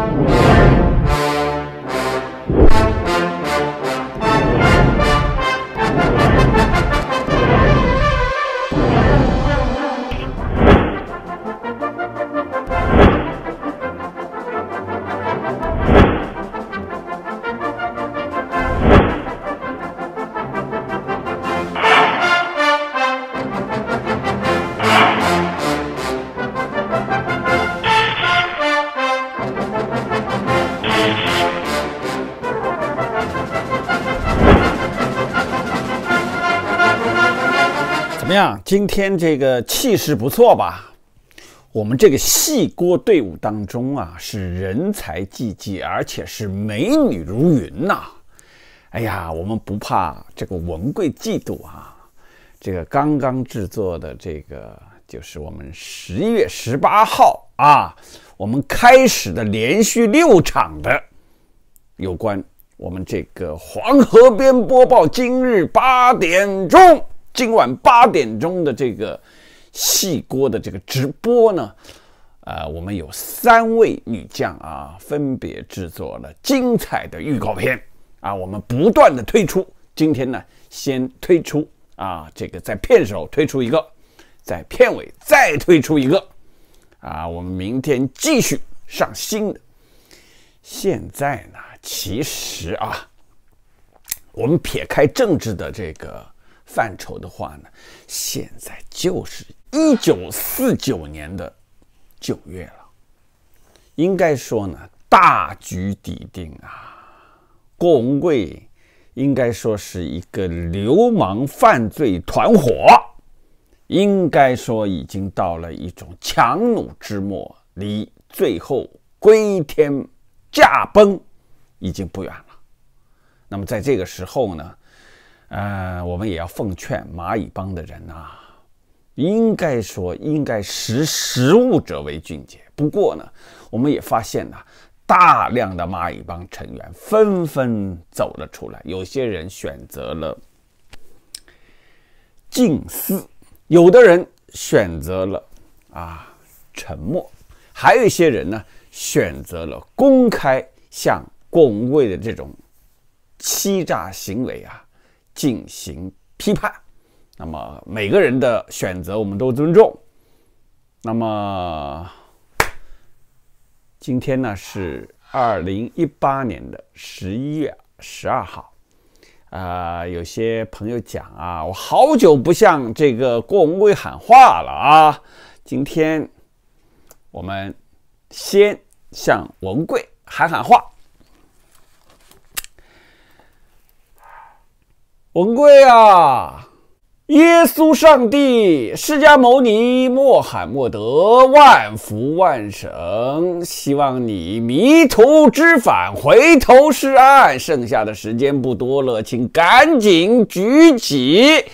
怎么今天这个气势不错吧？我们这个戏锅队伍当中啊，是人才济济，而且是美女如云呐、哎呀，我们不怕这个文贵嫉妒啊。这个刚刚制作的这个，就是我们十一月十八号啊，我们开始的连续六场的有关我们这个黄河边播报今日八点钟，今晚八点钟的这个戏锅的这个直播呢，呃，我们有三位女将啊，分别制作了精彩的预告片啊，我们不断的推出。今天呢，先推出啊，这个在片首推出一个，在片尾再推出一个啊，我们明天继续上新的。现在呢，其实啊，我们撇开政治的这个范畴的话呢，现在就是一九四九年的九月了，应该说呢，大局已定啊。郭文贵应该说是一个流氓犯罪团伙，应该说已经到了一种强弩之末，离最后归天驾崩已经不远了。那么在这个时候呢，呃，我们也要奉劝蚂蚁帮的人啊，应该说应该识时务者为俊杰。不过呢，我们也发现呐、大量的蚂蚁帮成员纷纷走了出来，有些人选择了静思，有的人选择了啊沉默，还有一些人呢选择了公开向郭文贵的这种欺诈行为啊进行批判。那么每个人的选择我们都尊重。那么今天呢是二零一八年的十一月十二号。啊、有些朋友讲啊，我好久不向这个郭文贵喊话了啊。今天我们先向文贵喊喊话。文贵啊，耶稣上帝、释迦牟尼、穆罕默德，万福万神，希望你迷途知返，回头是岸。剩下的时间不多了，请赶紧举起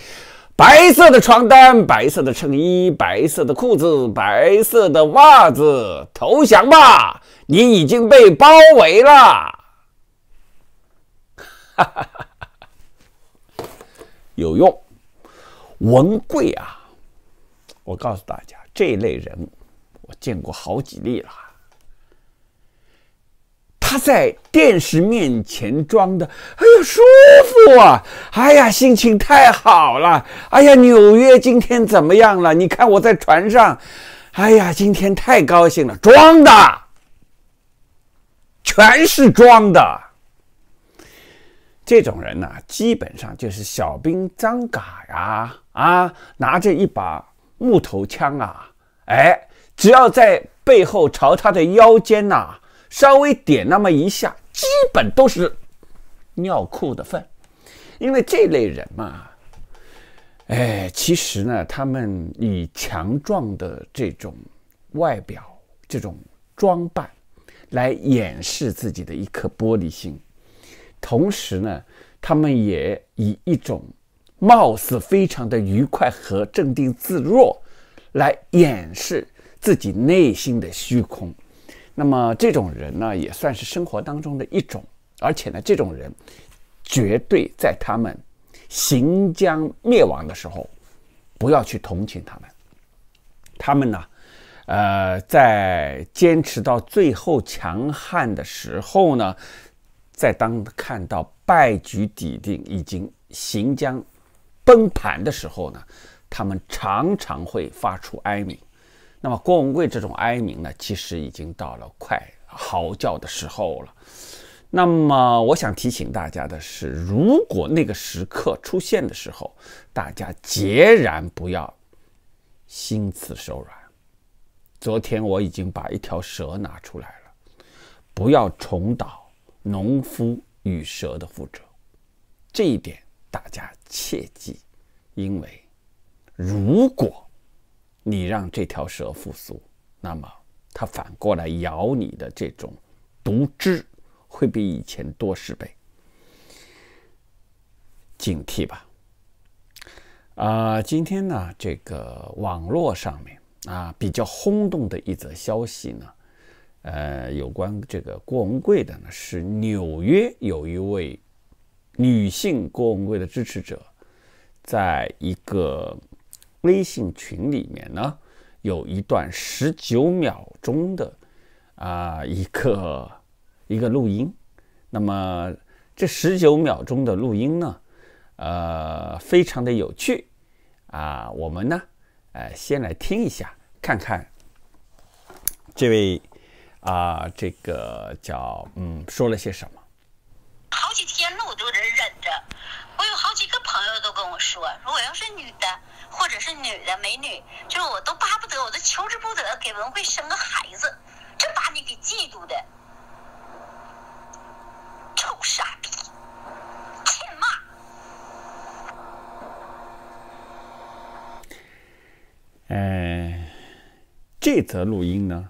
白色的床单、白色的衬衣、白色的裤子、白色的袜子，投降吧！你已经被包围了。哈哈哈有用。文贵啊，我告诉大家，这类人我见过好几例了。他在电视面前装的，哎呀舒服啊，哎呀心情太好了，哎呀纽约今天怎么样了？你看我在船上，哎呀今天太高兴了，装的，全是装的。这种人呢、基本上就是小兵张嘎呀，啊，拿着一把木头枪啊，哎，只要在背后朝他的腰间呐、稍微点那么一下，基本都是尿裤的份。因为这类人嘛，哎，其实呢，他们以强壮的这种外表、这种装扮来掩饰自己的一颗玻璃心。同时呢，他们也以一种貌似非常的愉快和镇定自若来掩饰自己内心的虚空。那么这种人呢，也算是生活当中的一种，而且呢，这种人绝对在他们行将灭亡的时候，不要去同情他们。他们呢，呃，在坚持到最后强悍的时候呢，在当看到败局已定，已经行将崩盘的时候呢，他们常常会发出哀鸣。那么郭文贵这种哀鸣呢，其实已经到了快嚎叫的时候了。那么我想提醒大家的是，如果那个时刻出现的时候，大家截然不要心慈手软。昨天我已经把一条蛇拿出来了，不要重蹈农夫与蛇的覆辙，这一点大家切记，因为如果你让这条蛇复苏，那么它反过来咬你的这种毒汁。会比以前多十倍，警惕吧。啊，今天呢，这个网络上面啊比较轰动的一则消息呢，呃，有关这个郭文贵的呢，是纽约有一位女性郭文贵的支持者，在一个微信群里面呢，有一段十九秒钟的啊一个。一个录音，那么这十九秒钟的录音呢，呃，非常的有趣啊。我们呢，呃，先来听一下，看看这位啊，这个叫嗯，说了些什么。好几天了，我都在忍着。我有好几个朋友都跟我说，如果要是女的，或者是女的美女，就是我都巴不得，我都求之不得，给文慧生个孩子，这把你给嫉妒的。臭傻逼！欠骂。呃，这则录音呢，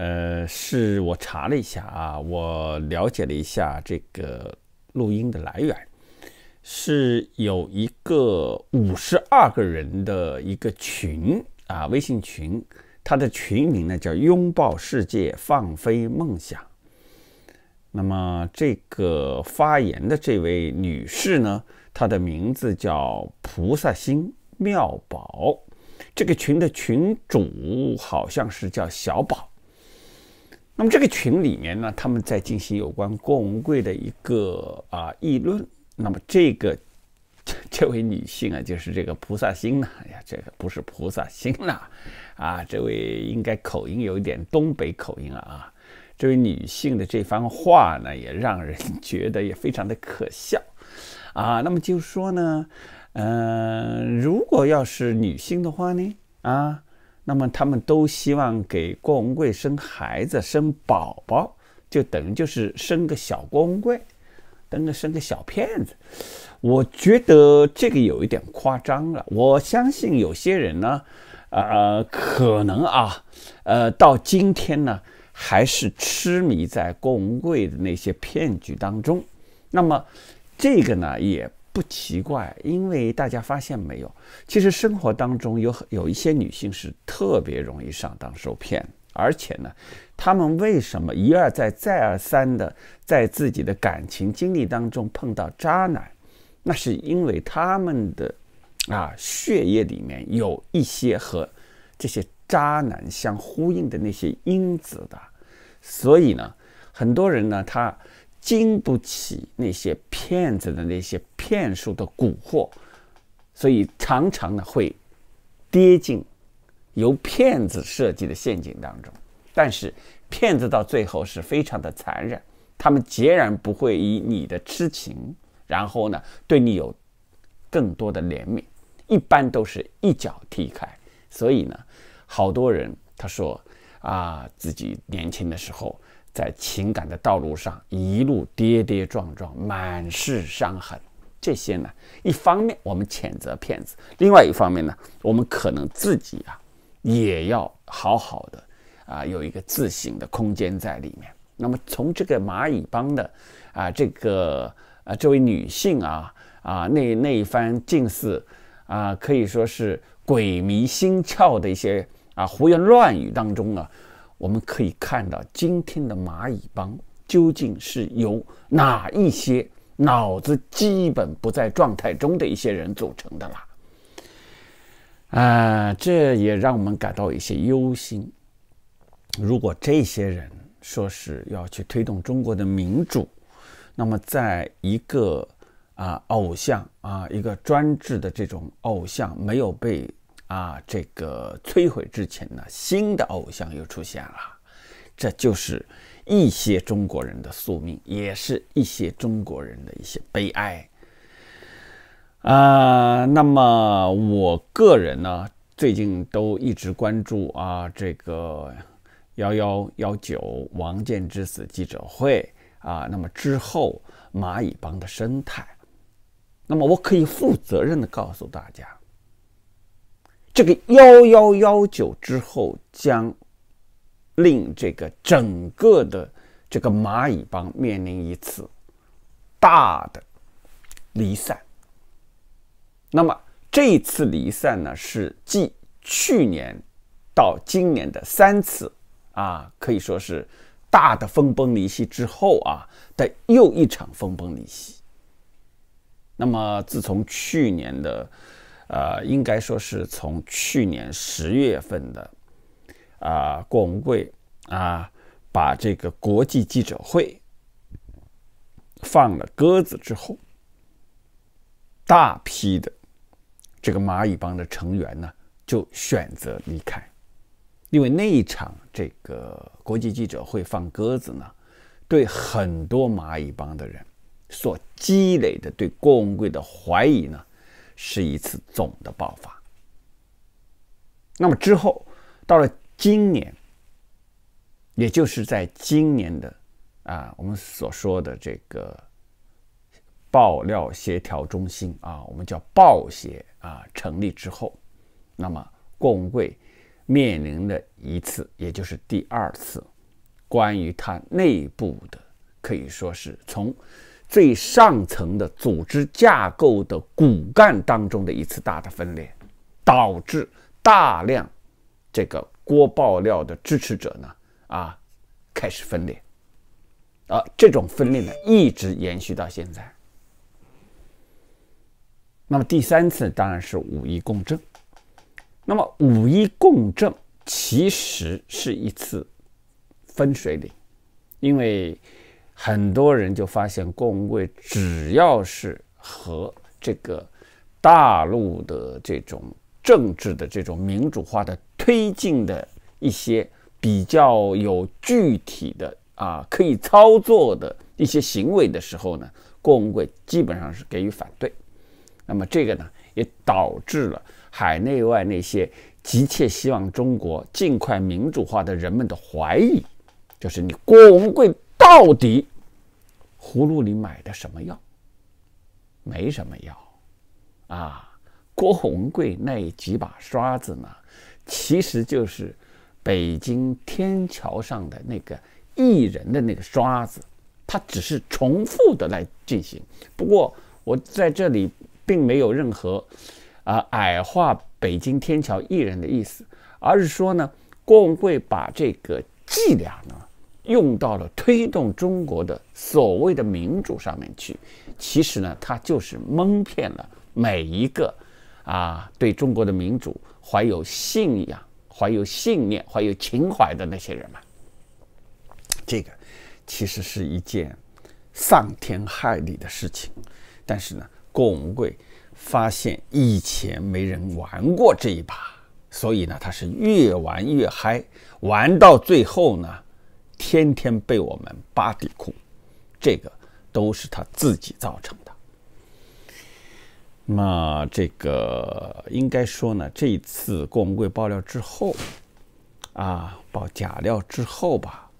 呃，是我查了一下啊，我了解了一下这个录音的来源，是有一个五十二个人的一个群啊，微信群，它的群名呢叫“拥抱世界，放飞梦想”。那么这个发言的这位女士呢，她的名字叫菩萨心妙宝，这个群的群主好像是叫小宝。那么这个群里面呢，他们在进行有关郭文贵的一个啊议论。那么这个 这位女性啊，就是这个菩萨心呐，哎呀，这个不是菩萨心呐，啊，这位应该口音有一点东北口音啊啊。这位女性的这番话呢，也让人觉得也非常的可笑，啊，那么就说呢，嗯，如果要是女性的话呢，啊，那么他们都希望给郭文贵生孩子、生宝宝，就等于就是生个小郭文贵，等个生个小骗子。我觉得这个有一点夸张了。我相信有些人呢，呃，可能啊，呃，到今天呢。还是痴迷在郭文贵的那些骗局当中，那么这个呢也不奇怪，因为大家发现没有，其实生活当中有有一些女性是特别容易上当受骗，而且呢，她们为什么一而再再而三的在自己的感情经历当中碰到渣男，那是因为他们的啊血液里面有一些和这些渣男相呼应的那些因子的。所以呢，很多人呢，他经不起那些骗子的那些骗术的蛊惑，所以常常呢会跌进由骗子设计的陷阱当中。但是骗子到最后是非常的残忍，他们截然不会以你的痴情，然后呢对你有更多的怜悯，一般都是一脚踢开。所以呢，好多人他说。啊，自己年轻的时候，在情感的道路上一路跌跌撞撞，满是伤痕。这些呢，一方面我们谴责骗子，另外一方面呢，我们可能自己啊，也要好好的啊，有一个自省的空间在里面。那么从这个蚂蚁帮的啊，这个啊，这位女性啊啊，那那一番近似啊，可以说是鬼迷心窍的一些。啊，胡言乱语当中啊，我们可以看到今天的蚂蚁帮究竟是由哪一些脑子基本不在状态中的一些人组成的啦。啊，这也让我们感到一些忧心如果这些人说是要去推动中国的民主，那么在一个啊偶像啊一个专制的这种偶像没有被啊这个摧毁之前呢，新的偶像又出现了，这就是一些中国人的宿命，也是一些中国人的一些悲哀。啊，那么我个人呢，最近都一直关注啊这个幺幺幺九王建之死记者会啊，那么之后蚂蚁帮的生态，那么我可以负责任的告诉大家，这个幺幺幺九之后将令这个整个的这个蚂蚁帮面临一次大的离散。那么这次离散呢，是继去年到今年的三次啊，可以说是大的分崩离析之后啊的又一场分崩离析。那么自从去年的，呃，应该说是从去年十月份的啊，郭文贵啊把这个国际记者会放了鸽子之后，大批的。这个蚂蚁帮的成员呢，就选择离开，因为那一场这个国际记者会放鸽子呢，对很多蚂蚁帮的人所积累的对郭文贵的怀疑呢，是一次总的爆发。那么之后到了今年，也就是在今年的啊，我们所说的这个。爆料协调中心啊，我们叫爆协啊，成立之后，那么郭文贵面临的一次，也就是第二次，关于他内部的，可以说是从最上层的组织架构的骨干当中的一次大的分裂，导致大量这个郭爆料的支持者呢啊开始分裂，而这种分裂呢一直延续到现在。那么第三次当然是五一共振。那么五一共振其实是一次分水岭，因为很多人就发现郭文贵只要是和这个大陆的这种政治的这种民主化的推进的一些比较有具体的啊可以操作的一些行为的时候呢，郭文贵基本上是给予反对。那么这个呢，也导致了海内外那些急切希望中国尽快民主化的人们的怀疑，就是你郭文贵到底葫芦里买的什么药？没什么药啊！郭文贵那几把刷子呢，其实就是北京天桥上的那个艺人的那个刷子，它只是重复的来进行。不过我在这里。并没有任何啊矮化北京天桥艺人的意思，而是说呢，郭文贵把这个伎俩呢用到了推动中国的所谓的民主上面去。其实呢，他就是蒙骗了每一个啊对中国的民主怀有信仰、怀有信念、怀有情怀的那些人们。这个其实是一件丧天害理的事情，但是呢。郭文贵发现以前没人玩过这一把，所以呢，他是越玩越嗨，玩到最后呢，天天被我们扒底裤，这个都是他自己造成的。那这个应该说呢，这一次郭文贵爆料之后，啊，爆假料之后吧，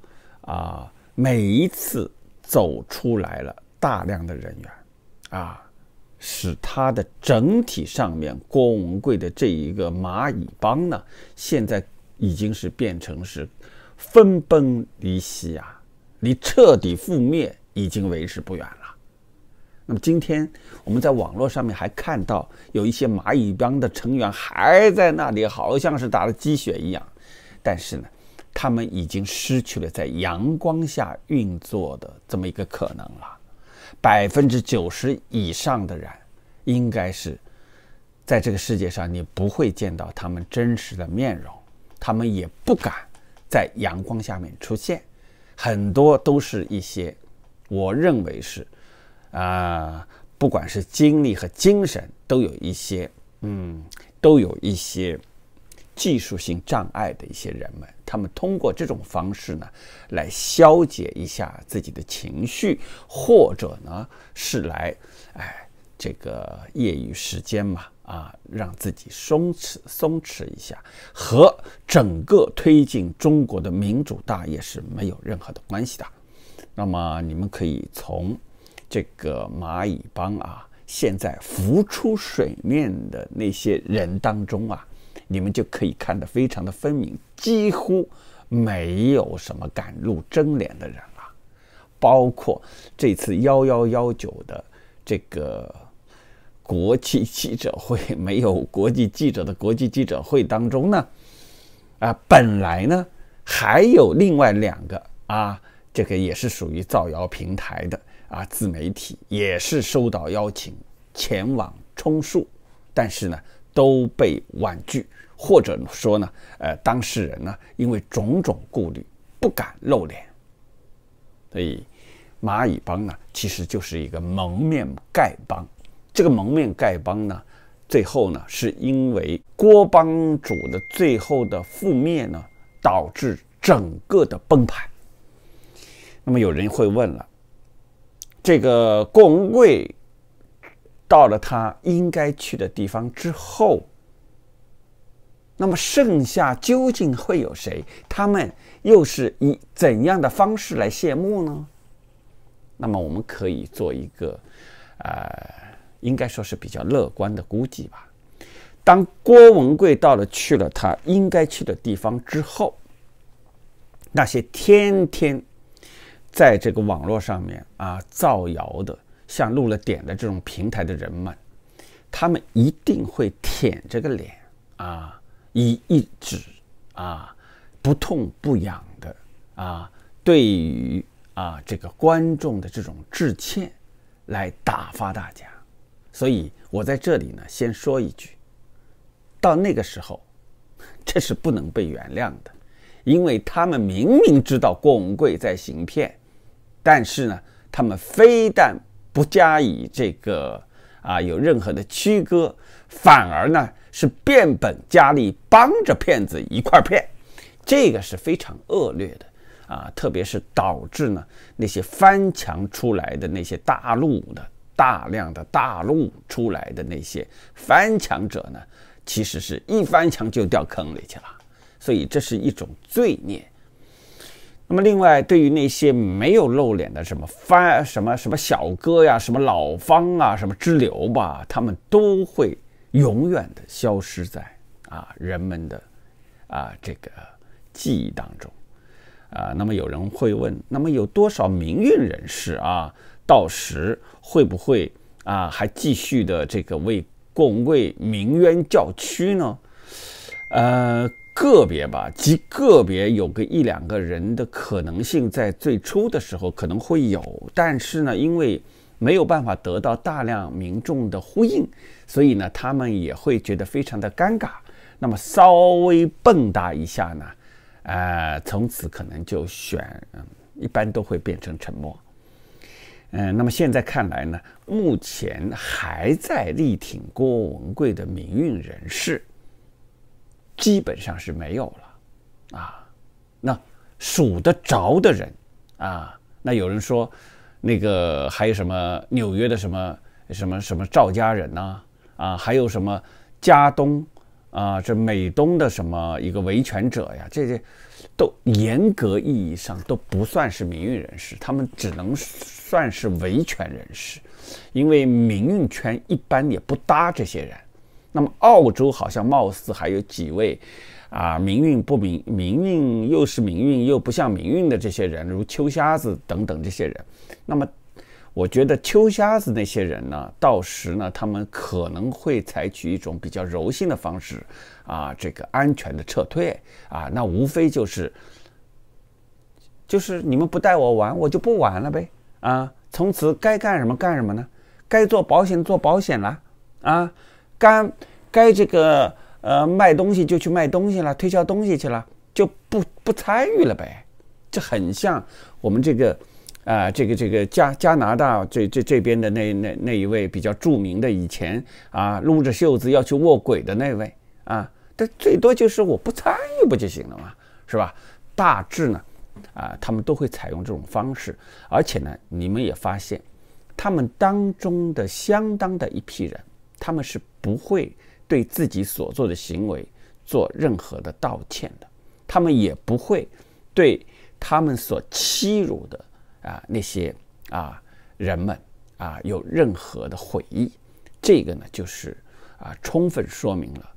啊，每一次走出来了大量的人员，啊。使他的整体上面郭文贵的这一个蚂蚁帮呢，现在已经是变成是分崩离析啊，离彻底覆灭已经为时不远了。那么今天我们在网络上面还看到有一些蚂蚁帮的成员还在那里，好像是打了鸡血一样，但是呢，他们已经失去了在阳光下运作的这么一个可能了。百分之九十以上的人，应该是在这个世界上，你不会见到他们真实的面容，他们也不敢在阳光下面出现，很多都是一些，我认为是，啊，不管是精力和精神，都有一些，嗯，都有一些技术性障碍的一些人们，他们通过这种方式呢，来消解一下自己的情绪，或者呢是来，哎，这个业余时间嘛。啊，让自己松弛松弛一下，和整个推进中国的民主大业是没有任何的关系的。那么，你们可以从这个蚂蚁帮啊，现在浮出水面的那些人当中啊，你们就可以看得非常的分明，几乎没有什么敢露真脸的人了，包括这次幺幺幺九的这个。国际记者会没有国际记者的国际记者会当中呢，啊，本来呢还有另外两个啊，这个也是属于造谣平台的啊自媒体，也是收到邀请前往充数，但是呢都被婉拒，或者说呢，呃，当事人呢因为种种顾虑不敢露脸，所以蚂蚁帮呢其实就是一个蒙面丐帮。这个蒙面丐帮呢，最后呢，是因为郭帮主的最后的覆灭呢，导致整个的崩盘。那么有人会问了，这个郭文贵到了他应该去的地方之后，那么剩下究竟会有谁？他们又是以怎样的方式来谢幕呢？那么我们可以做一个，呃。应该说是比较乐观的估计吧。当郭文贵到了去了他应该去的地方之后，那些天天在这个网络上面啊造谣的，像露了点的这种平台的人们，他们一定会舔着个脸啊，以一纸啊不痛不痒的啊对于啊这个观众的这种致歉来打发大家。所以我在这里呢，先说一句，到那个时候，这是不能被原谅的，因为他们明明知道郭文贵在行骗，但是呢，他们非但不加以这个啊有任何的区隔，反而呢是变本加厉帮着骗子一块骗，这个是非常恶劣的啊，特别是导致呢那些翻墙出来的那些大陆的。大量的大陆出来的那些翻墙者呢，其实是一翻墙就掉坑里去了，所以这是一种罪孽。那么，另外对于那些没有露脸的什么翻什么什么小哥呀、什么老方啊、什么支流吧，他们都会永远的消失在啊人们的啊这个记忆当中啊。那么有人会问，那么有多少民运人士啊？到时会不会啊还继续的这个为郭文贵鸣冤叫屈呢？呃，个别吧，极个别有个一两个人的可能性，在最初的时候可能会有，但是呢，因为没有办法得到大量民众的呼应，所以呢，他们也会觉得非常的尴尬。那么稍微蹦跶一下呢，呃，从此可能就选，嗯，一般都会变成沉默。嗯，那么现在看来呢，目前还在力挺郭文贵的民运人士，基本上是没有了，啊，那数得着的人啊，那有人说，那个还有什么纽约的什么什么什么赵家人呐，啊，还有什么加东啊，这美东的什么一个维权者呀，这些。都严格意义上都不算是民运人士，他们只能算是维权人士，因为民运圈一般也不搭这些人。那么澳洲好像貌似还有几位，啊，民运不民，民运又是民运又不像民运的这些人，如秋瞎子等等这些人。那么。我觉得秋瞎子那些人呢，到时呢，他们可能会采取一种比较柔性的方式，啊，这个安全的撤退，啊，那无非就是，就是你们不带我玩，我就不玩了呗，啊，从此该干什么干什么呢？该做保险做保险了，啊，该该这个呃卖东西就去卖东西了，推销东西去了，就不不参与了呗。这很像我们这个啊，这个这个加加拿大这这这边的那那那一位比较著名的以前啊，撸着袖子要去卧轨的那位啊，但最多就是我不参与不就行了嘛，是吧？大致呢，啊，他们都会采用这种方式，而且呢，你们也发现，他们当中的相当的一批人，他们是不会对自己所做的行为做任何的道歉的，他们也不会对。他们所欺辱的啊那些啊人们啊有任何的悔意，这个呢就是啊充分说明了，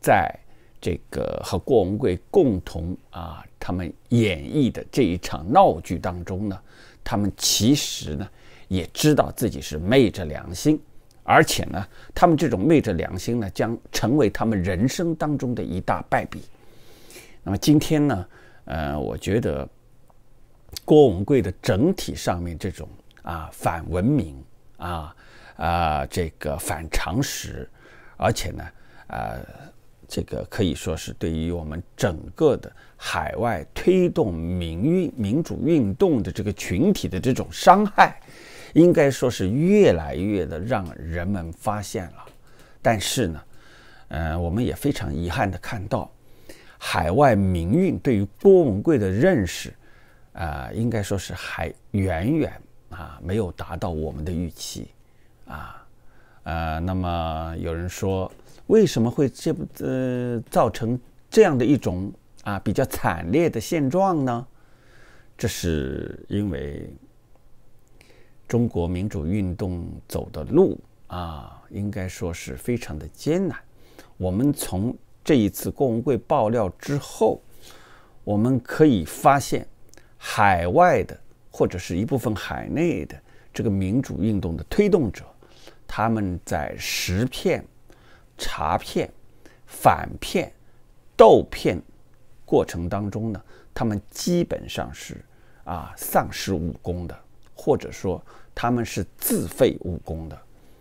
在这个和郭文贵共同啊他们演绎的这一场闹剧当中呢，他们其实呢也知道自己是昧着良心，而且呢他们这种昧着良心呢将成为他们人生当中的一大败笔。那么今天呢，呃，我觉得。郭文贵的整体上面这种啊反文明啊啊这个反常识，而且呢啊这个可以说是对于我们整个的海外推动民运民主运动的这个群体的这种伤害，应该说是越来越的让人们发现了。但是呢，呃我们也非常遗憾的看到，海外民运对于郭文贵的认识。啊，应该说是还远远啊没有达到我们的预期，啊，呃，那么有人说，为什么会这不呃造成这样的一种啊比较惨烈的现状呢？这是因为中国民主运动走的路啊，应该说是非常的艰难。我们从这一次郭文贵爆料之后，我们可以发现。海外的或者是一部分海内的这个民主运动的推动者，他们在识骗、查骗、反骗、斗骗过程当中呢，他们基本上是啊丧失武功的，或者说他们是自废武功的。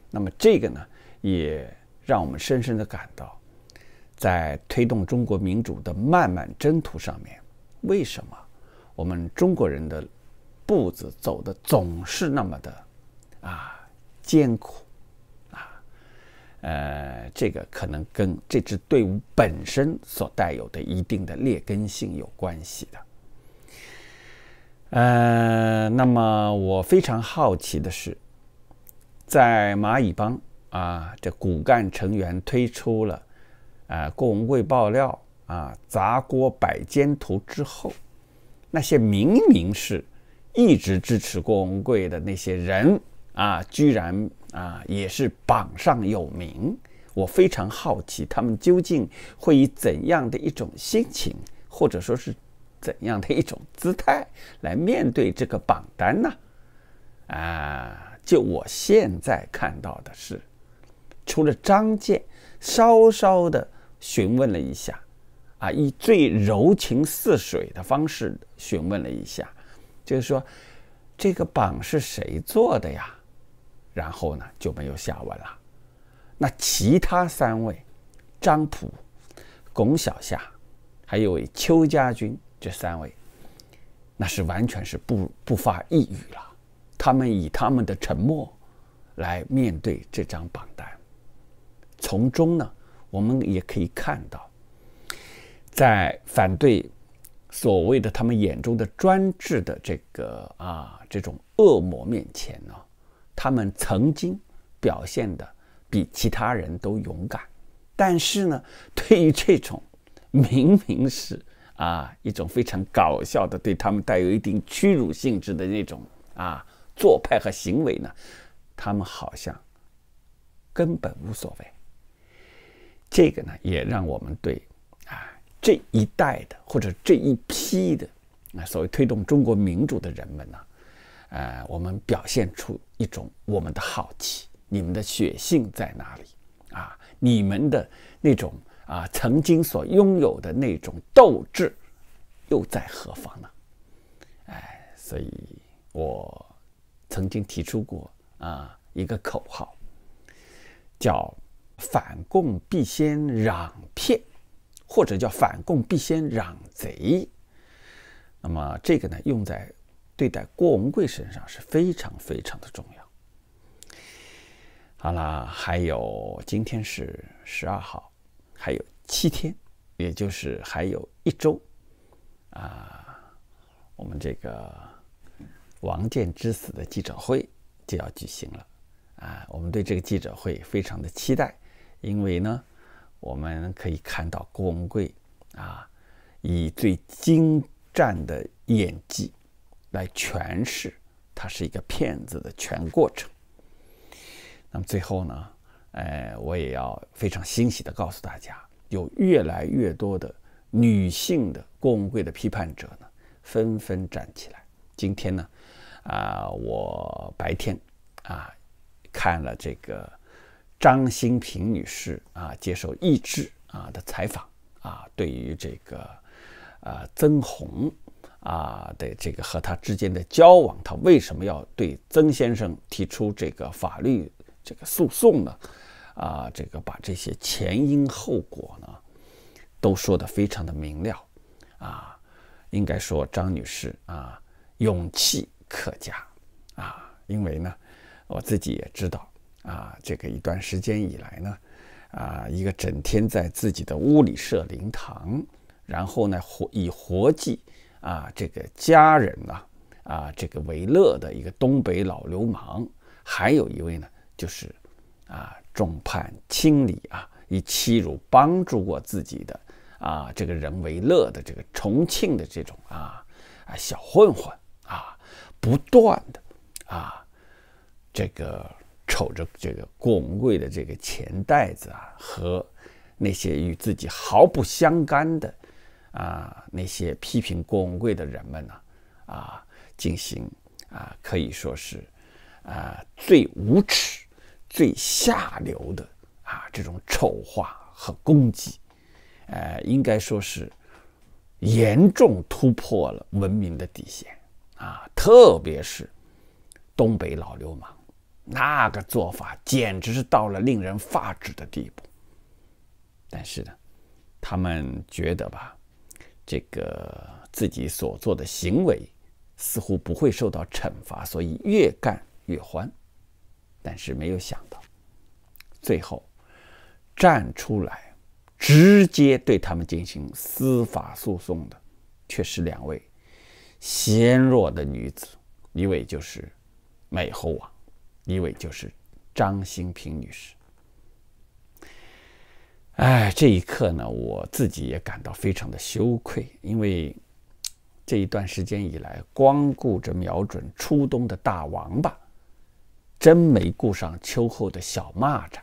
那么这个呢，也让我们深深的感到，在推动中国民主的漫漫征途上面，为什么？我们中国人的步子走的总是那么的啊艰苦啊，呃，这个可能跟这支队伍本身所带有的一定的劣根性有关系的。呃，那么我非常好奇的是，在蚂蚁帮啊这骨干成员推出了啊郭文贵爆料啊砸锅摆奸图之后。那些明明是一直支持郭文贵的那些人啊，居然啊也是榜上有名。我非常好奇，他们究竟会以怎样的一种心情，或者说是怎样的一种姿态来面对这个榜单呢？啊，就我现在看到的是，除了张健稍稍的询问了一下。啊，以最柔情似水的方式询问了一下，就是说，这个榜是谁做的呀？然后呢就没有下文了。那其他三位，张普、龚小夏，还有邱家军，这三位，那是完全是不不发一语了。他们以他们的沉默来面对这张榜单，从中呢，我们也可以看到。在反对所谓的他们眼中的专制的这个啊这种恶魔面前呢，他们曾经表现的比其他人都勇敢，但是呢，对于这种明明是啊一种非常搞笑的，对他们带有一定屈辱性质的那种啊做派和行为呢，他们好像根本无所谓。这个呢，也让我们对。这一代的或者这一批的啊，所谓推动中国民主的人们呢，呃，我们表现出一种我们的好奇，你们的血性在哪里啊？你们的那种啊，曾经所拥有的那种斗志又在何方呢？哎，所以我曾经提出过啊一个口号，叫“反共必先攘骗”。或者叫反共必先攘贼，那么这个呢，用在对待郭文贵身上是非常非常的重要。好了，还有今天是十二号，还有七天，也就是还有一周啊，我们这个王建之死的记者会就要举行了啊，我们对这个记者会非常的期待，因为呢，我们可以看到郭文贵啊，以最精湛的演技来诠释他是一个骗子的全过程。那么最后呢，呃，我也要非常欣喜的告诉大家，有越来越多的女性的郭文贵的批判者呢，纷纷站起来。今天呢，啊，我白天啊看了这个张新平女士啊接受《意志》啊的采访啊，对于这个啊曾红啊的这个和他之间的交往，他为什么要对曾先生提出这个法律？这个诉讼呢，啊，这个把这些前因后果呢，都说得非常的明了，啊，应该说张女士啊，勇气可嘉，啊，因为呢，我自己也知道，啊，这个一段时间以来呢，啊，一个整天在自己的屋里设灵堂，然后呢，活以活祭啊，这个家人呢，啊，这个为乐的一个东北老流氓，还有一位呢。就是，啊，众叛亲离啊，以欺辱帮助过自己的啊这个人为乐的这个重庆的这种啊啊小混混啊，不断的啊这个瞅着这个郭文贵的这个钱袋子啊和那些与自己毫不相干的啊那些批评郭文贵的人们呢啊进行啊可以说是啊最无耻。最下流的啊，这种丑化和攻击，呃，应该说是严重突破了文明的底线啊！特别是东北老流氓，那个做法简直是到了令人发指的地步。但是呢，他们觉得吧，这个自己所做的行为似乎不会受到惩罚，所以越干越欢。但是没有想到，最后站出来直接对他们进行司法诉讼的，却是两位纤弱的女子，一位就是美猴王，一位就是张新平女士。哎，这一刻呢，我自己也感到非常的羞愧，因为这一段时间以来，光顾着瞄准初冬的大王八。真没顾上秋后的小蚂蚱，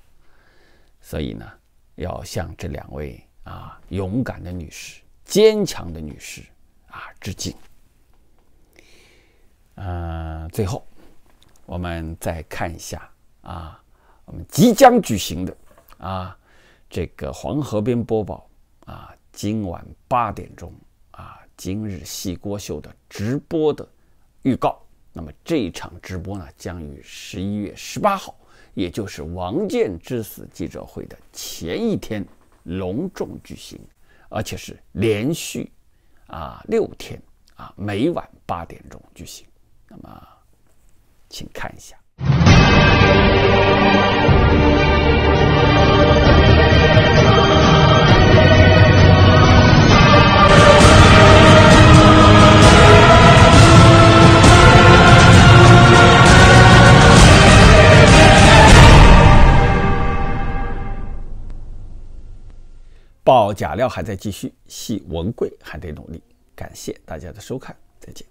所以呢，要向这两位啊勇敢的女士、坚强的女士啊致敬。嗯，最后我们再看一下啊，我们即将举行的啊这个黄河边播报啊，今晚八点钟啊，今日戏锅秀的直播的预告。那么这一场直播呢，将于十一月十八号，也就是王建之死记者会的前一天隆重举行，而且是连续啊六天啊每晚八点钟举行。那么，请看一下。报假料还在继续，戏文贵还得努力。感谢大家的收看，再见。